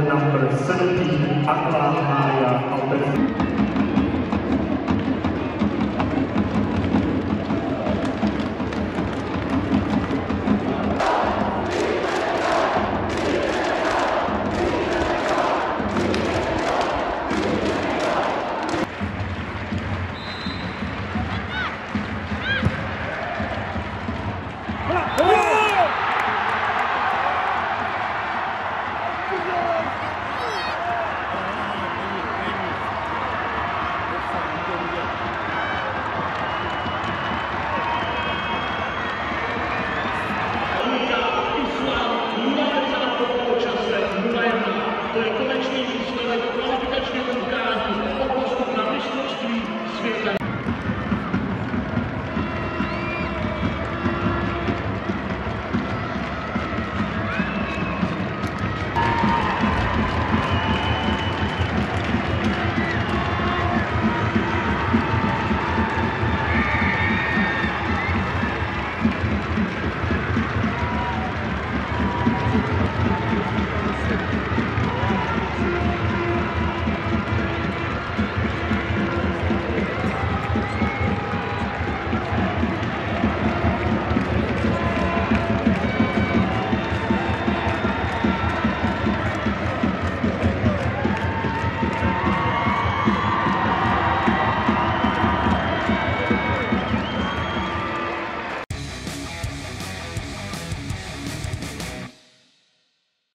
number 17, Akram Maya Albert.